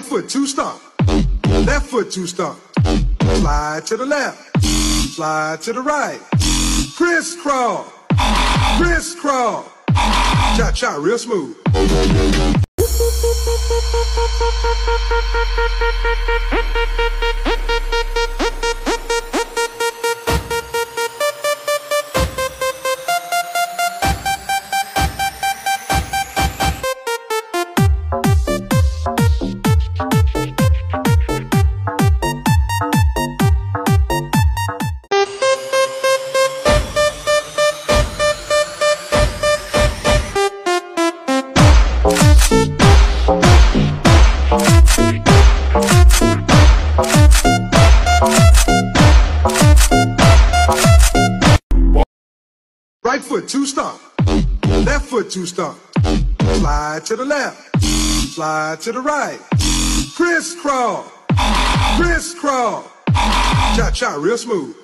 Right foot, two stomp. Left foot, two stomp. Slide to the left. Slide to the right. Crisscross. Crisscross. Cha cha, real smooth. Right foot two stomp. Left foot two stomp. Slide to the left. Slide to the right. Crisscross. Crisscross. Cha cha, real smooth.